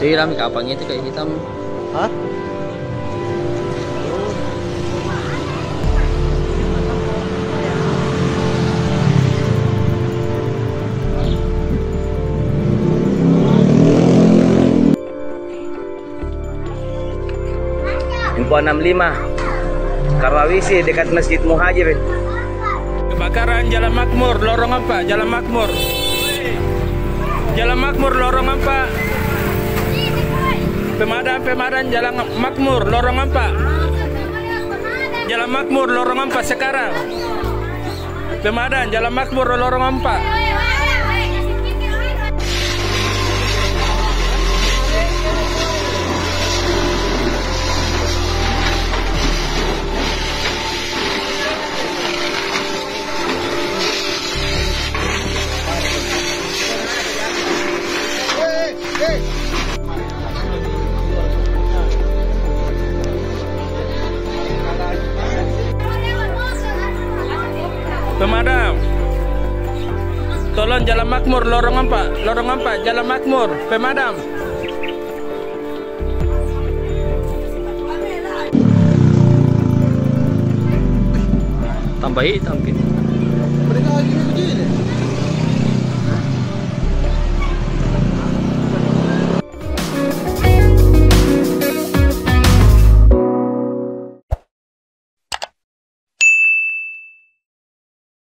Siram kapang itu kayak hitam. Hah? Info 65 Karawisi dekat Masjid Muhajir Kebakaran Jalan Makmur, lorong apa? Jalan Makmur. Jalan Makmur, lorong apa? Pemadam, pemadam Jalan Makmur, lorong apa? Jalan Makmur, lorong apa sekarang? Pemadam, Jalan Makmur, lorong apa? Pemadam. Tolong Jalan Makmur, lorong apa? Lorong apa? Jalan Makmur, pemadam. Tambah hitam gitu.